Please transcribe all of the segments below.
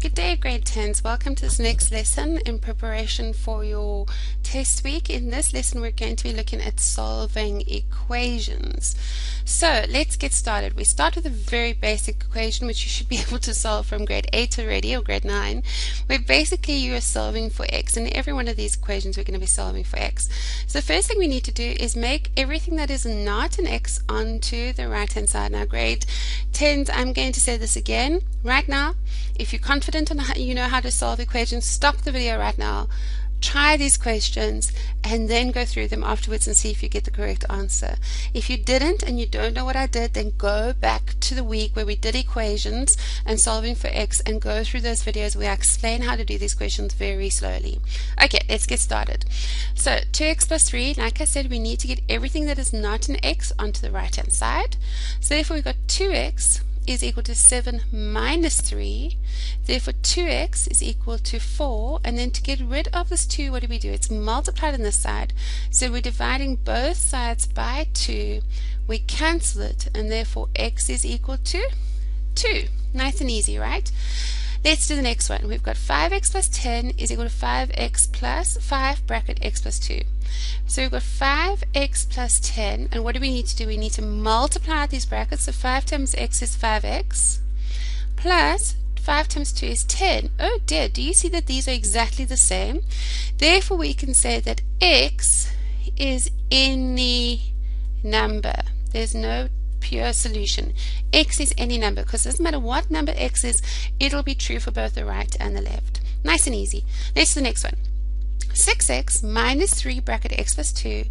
Good day, grade 10s. Welcome to this next lesson in preparation for your test week. In this lesson, we're going to be looking at solving equations. So let's get started. We start with a very basic equation, which you should be able to solve from grade 8 already or grade 9, where basically you are solving for x. And every one of these equations, we're going to be solving for x. So the first thing we need to do is make everything that is not an x onto the right-hand side. Now, grade 10s, I'm going to say this again. Right now, if you're confident and you know how to solve equations, stop the video right now. Try these questions and then go through them afterwards and see if you get the correct answer. If you didn't and you don't know what I did, then go back to the week where we did equations and solving for x and go through those videos where I explain how to do these questions very slowly. Okay, let's get started. So 2x plus 3, like I said, we need to get everything that is not an x onto the right hand side. So therefore we've got 2x is equal to 7 minus 3. Therefore 2x is equal to 4. And then to get rid of this 2, what do we do? It's multiplied on this side. So we're dividing both sides by 2. We cancel it and therefore x is equal to 2. Nice and easy, right? Let's do the next one. We've got 5x plus 10 is equal to 5x plus 5 bracket x plus 2. So we've got 5x plus 10, and what do we need to do? We need to multiply these brackets. So 5 times x is 5x, plus 5 times 2 is 10. Oh dear, do you see that these are exactly the same? Therefore, we can say that x is any number. There's no pure solution. x is any number because it doesn't matter what number x is, it'll be true for both the right and the left. Nice and easy. Let's the next one. 6x minus 3 bracket x plus 2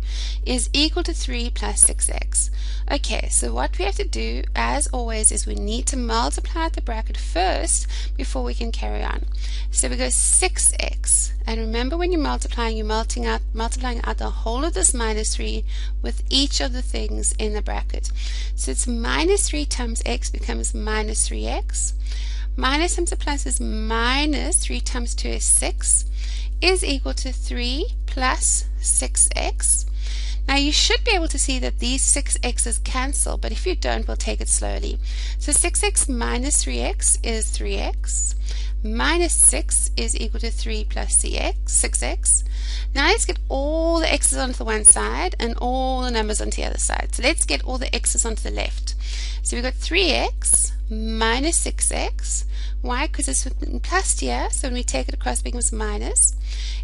is equal to 3 plus 6x. Okay, so what we have to do, as always, is we need to multiply the bracket first before we can carry on. So we go 6x, and remember when you're multiplying, you're multiplying out, multiplying out the whole of this minus 3 with each of the things in the bracket. So it's minus 3 times x becomes minus 3x. Minus times a plus is minus 3 times 2 is 6 is equal to 3 plus 6x. Now you should be able to see that these 6x's cancel, but if you don't, we'll take it slowly. So 6x minus 3x is 3x. Minus 6 is equal to 3 plus cx, 6x. Now let's get all the x's onto the one side and all the numbers onto the other side. So let's get all the x's onto the left. So we've got 3x minus 6x. Why? Because it's plus here, so when we take it across it becomes minus,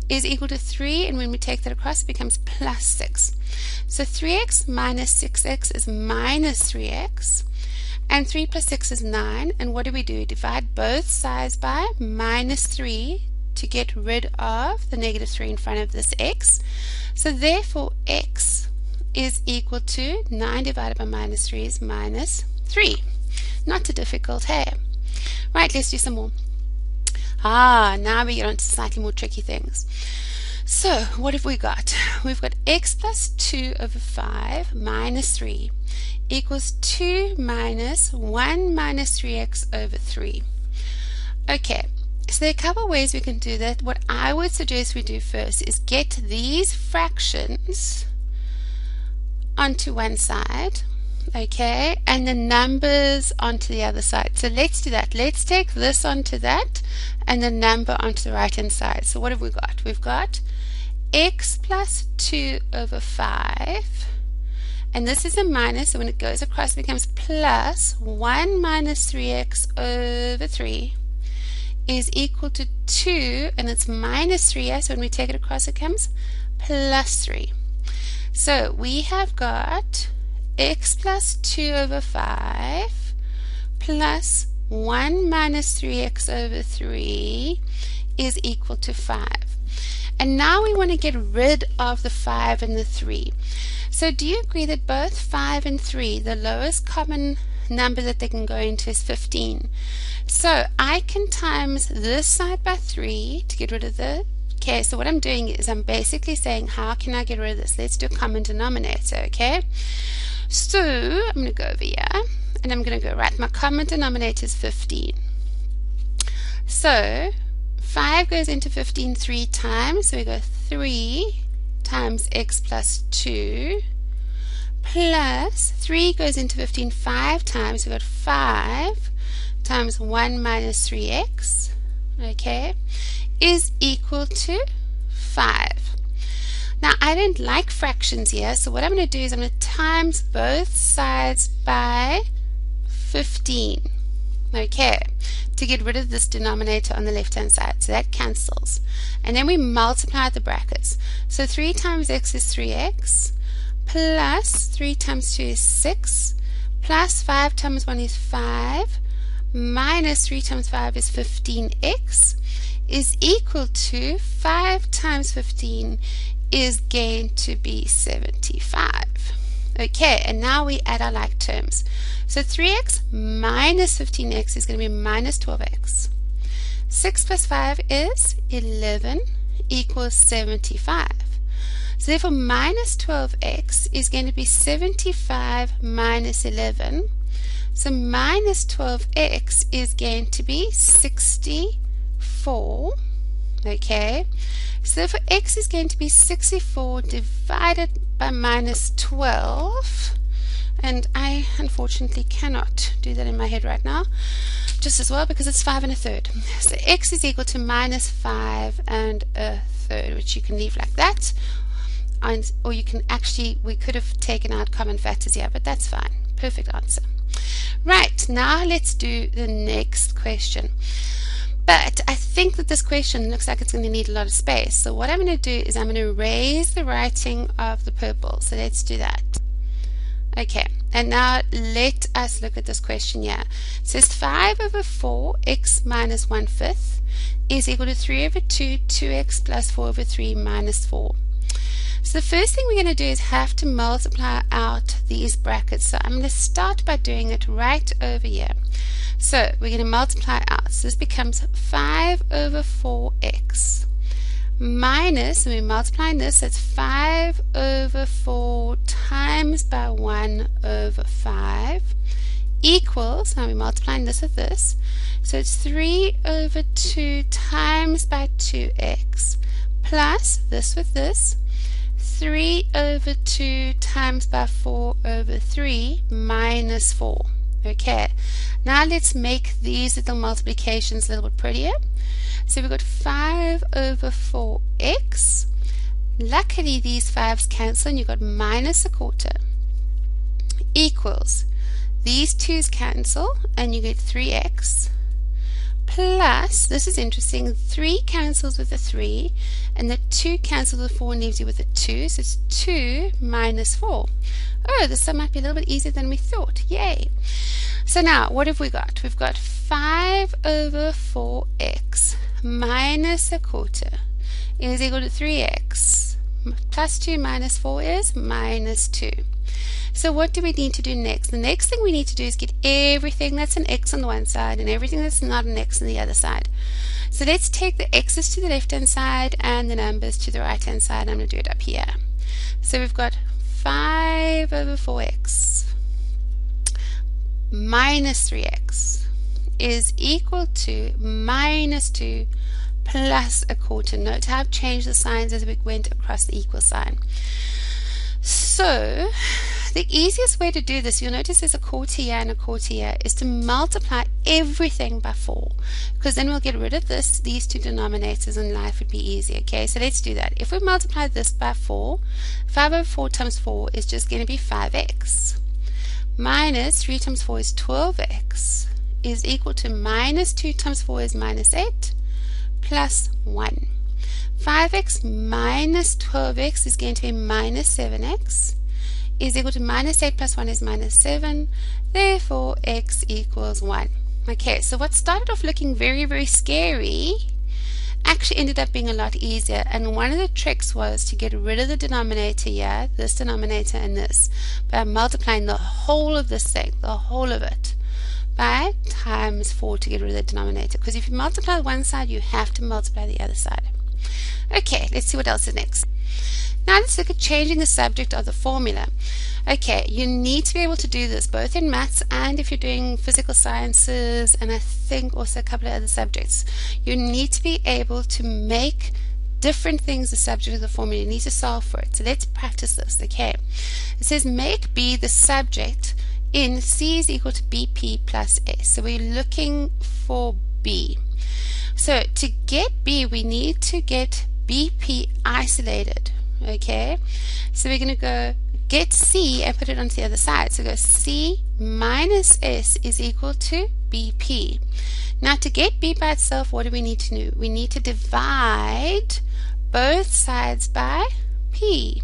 is equal to 3, and when we take that across it becomes plus 6. So 3x minus 6x is minus 3x, and 3 plus 6 is 9, and what do we do? Divide both sides by minus 3 to get rid of the negative 3 in front of this x. So therefore x is equal to 9 divided by minus 3 is minus 3. Not too difficult, hey? Right, let's do some more. Ah, now we get on to slightly more tricky things. So, what have we got? We've got x plus 2 over 5 minus 3 equals 2 minus 1 minus 3x over 3. Okay, so there are a couple ways we can do that. What I would suggest we do first is get these fractions onto one side okay and the numbers onto the other side. So let's do that. Let's take this onto that and the number onto the right hand side. So what have we got? We've got x plus 2 over 5 and this is a minus. So when it goes across it becomes plus 1 minus 3x over 3 is equal to 2 and it's minus 3 so when we take it across it comes plus 3 so we have got x plus 2 over 5 plus 1 minus 3x over 3 is equal to 5. And now we want to get rid of the 5 and the 3. So do you agree that both 5 and 3, the lowest common number that they can go into is 15? So I can times this side by 3 to get rid of the Okay, so what I'm doing is I'm basically saying, how can I get rid of this? Let's do a common denominator, okay? So I'm going to go over here and I'm going to go, right, my common denominator is 15. So 5 goes into 15 three times, so we go 3 times x plus 2 plus 3 goes into 15 five times, we got 5 times 1 minus 3x okay, is equal to 5. Now I don't like fractions here, so what I'm going to do is I'm going to times both sides by 15. Okay, to get rid of this denominator on the left hand side. So that cancels. And then we multiply the brackets. So 3 times x is 3x, plus 3 times 2 is 6, plus 5 times 1 is 5, minus 3 times 5 is 15x, is equal to 5 times 15 is going to be 75. Okay, and now we add our like terms. So 3x minus 15x is going to be minus 12x. 6 plus 5 is 11 equals 75. So therefore minus 12x is going to be 75 minus 11. So minus 12x is going to be 64. Okay, so therefore x is going to be 64 divided by minus 12 and I unfortunately cannot do that in my head right now just as well because it's 5 and a third. So x is equal to minus 5 and a third which you can leave like that. And, or you can actually we could have taken out common factors here but that's fine. Perfect answer. Right now let's do the next question but I think that this question looks like it's going to need a lot of space. So what I'm going to do is I'm going to raise the writing of the purple. So let's do that. Okay, and now let us look at this question here. It says 5 over 4 x minus 1 fifth is equal to 3 over 2, 2x plus 4 over 3 minus 4. So the first thing we're going to do is have to multiply out these brackets. So I'm going to start by doing it right over here. So we're going to multiply out. So this becomes 5 over 4x minus, and we're multiplying this, that's 5 over 4 times by 1 over 5 equals, now we're multiplying this with this, so it's 3 over 2 times by 2x plus this with this, 3 over 2 times by 4 over 3 minus 4. Okay, now let's make these little multiplications a little bit prettier. So we've got 5 over 4x. Luckily these 5's cancel and you've got minus a quarter equals these 2's cancel and you get 3x plus, this is interesting, 3 cancels with a 3 and the 2 cancels with 4 and leaves you with a 2 so it's 2 minus 4 oh this sum might be a little bit easier than we thought yay so now what have we got we've got 5 over 4x minus a quarter is equal to 3x. Plus 2 minus 4 is minus 2. So what do we need to do next? The next thing we need to do is get everything that's an x on the one side and everything that's not an x on the other side. So let's take the x's to the left hand side and the numbers to the right hand side. I'm going to do it up here. So we've got 5 over 4x minus 3x is equal to minus 2 plus a quarter. Note how I've changed the signs as we went across the equal sign. So, the easiest way to do this, you'll notice there's a quarter here and a quarter is to multiply everything by 4. Because then we'll get rid of this, these two denominators, and life would be easy. Okay, so let's do that. If we multiply this by 4, 5 over 4 times 4 is just going to be 5x. Minus 3 times 4 is 12x is equal to minus 2 times 4 is minus 8 plus 1. 5x minus 12x is going to be minus 7x is equal to minus 8 plus 1 is minus 7 therefore x equals 1 okay so what started off looking very very scary actually ended up being a lot easier and one of the tricks was to get rid of the denominator here this denominator and this by multiplying the whole of this thing the whole of it by times 4 to get rid of the denominator because if you multiply one side you have to multiply the other side. Okay, let's see what else is next. Now let's look at changing the subject of the formula. Okay, you need to be able to do this both in maths and if you're doing physical sciences and I think also a couple of other subjects. You need to be able to make different things the subject of the formula. You need to solve for it. So let's practice this, okay? It says make B the subject in C is equal to BP plus S. So we're looking for B. So to get B, we need to get BP isolated. Okay, so we're going to go get C and put it onto the other side. So go C minus S is equal to BP. Now to get B by itself, what do we need to do? We need to divide both sides by P.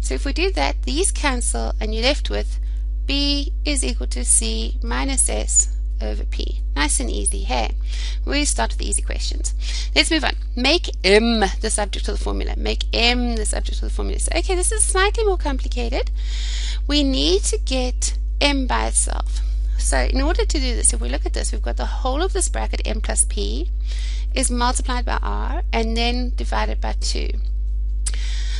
So if we do that, these cancel and you're left with B is equal to C minus S over P. Nice and easy, hey? We start with the easy questions. Let's move on. Make M the subject of the formula. Make M the subject of the formula. So, okay, this is slightly more complicated. We need to get M by itself. So in order to do this, if we look at this, we've got the whole of this bracket M plus P is multiplied by R and then divided by 2.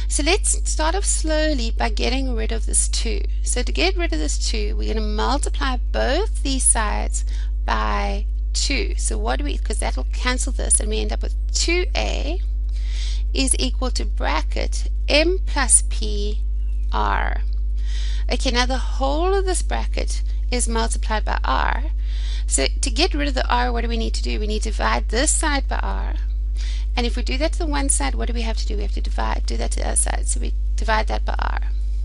So let's start off slowly by getting rid of this 2. So to get rid of this 2, we're going to multiply both these sides by 2. So what do we, because that will cancel this and we end up with 2a is equal to bracket m plus p r. Okay, now the whole of this bracket is multiplied by r. So to get rid of the r, what do we need to do? We need to divide this side by r and if we do that to the one side, what do we have to do? We have to divide, do that to the other side. So we divide that by r.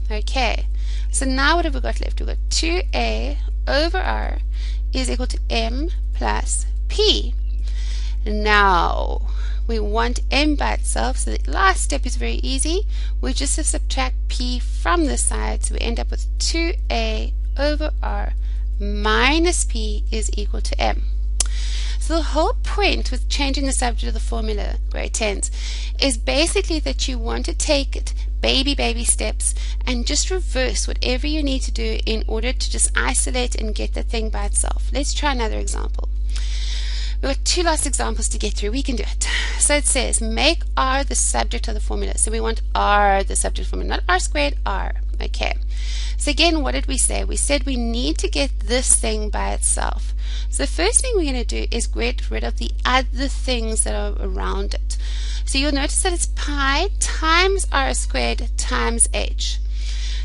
Okay. So now what have we got left? We've got 2a over r is equal to m plus p. Now, we want m by itself, so the last step is very easy. We just have subtract p from the side, so we end up with 2a over r minus p is equal to m. So the whole point with changing the subject of the formula, grade 10s, is basically that you want to take it baby, baby steps and just reverse whatever you need to do in order to just isolate and get the thing by itself. Let's try another example. We've got two last examples to get through. We can do it. So it says, make R the subject of the formula. So we want R the subject formula, not R squared, R. Okay. So again, what did we say? We said we need to get this thing by itself. So the first thing we're going to do is get rid of the other things that are around it. So you'll notice that it's pi times r squared times h.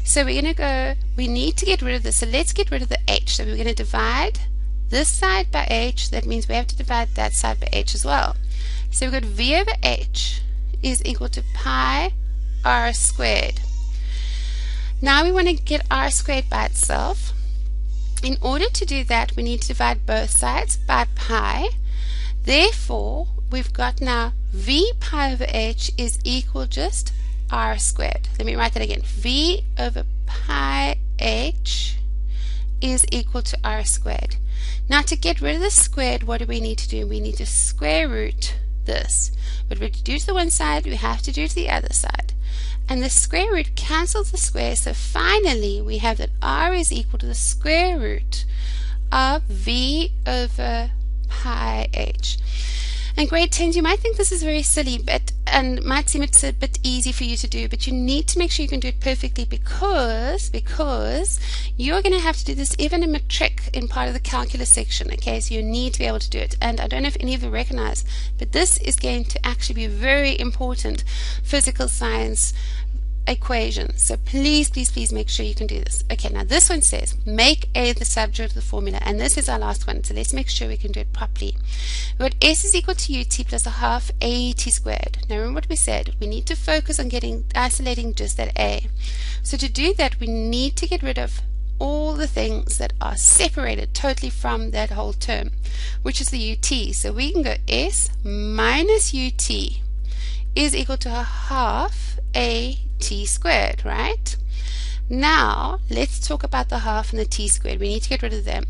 So we're going to go, we need to get rid of this. So let's get rid of the h. So we're going to divide this side by h. That means we have to divide that side by h as well. So we've got v over h is equal to pi r squared. Now we want to get r squared by itself. In order to do that, we need to divide both sides by pi. Therefore, we've got now v pi over h is equal just r squared. Let me write that again. v over pi h is equal to r squared. Now to get rid of the squared, what do we need to do? We need to square root this. But we do to the one side, we have to do to the other side and the square root cancels the square so finally we have that r is equal to the square root of v over pi h. And grade 10s, you might think this is very silly but and might seem it's a bit easy for you to do, but you need to make sure you can do it perfectly because because you're going to have to do this even in matric in part of the calculus section. Okay, so you need to be able to do it. And I don't know if any of you recognize, but this is going to actually be very important physical science equation. So please, please, please make sure you can do this. Okay, now this one says make A the subject of the formula, and this is our last one. So let's make sure we can do it properly. We got S is equal to UT plus a half AT squared. Now remember what we said. We need to focus on getting isolating just that A. So to do that, we need to get rid of all the things that are separated totally from that whole term, which is the UT. So we can go S minus UT is equal to a half A t squared, right? Now, let's talk about the half and the t squared. We need to get rid of them.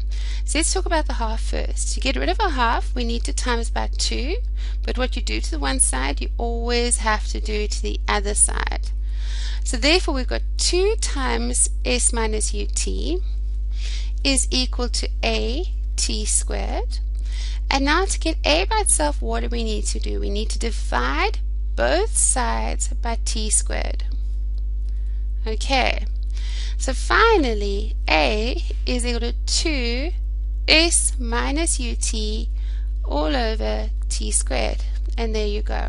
So let's talk about the half first. To get rid of a half, we need to times by 2. But what you do to the one side, you always have to do to the other side. So therefore, we've got 2 times s minus ut is equal to a t squared. And now to get a by itself, what do we need to do? We need to divide both sides by t squared. Okay, so finally A is equal to 2 S minus UT all over T squared. And there you go.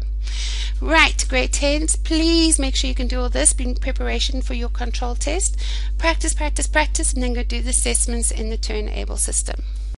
Right, grade 10s, please make sure you can do all this in preparation for your control test. Practice, practice, practice, and then go do the assessments in the 2Enable system.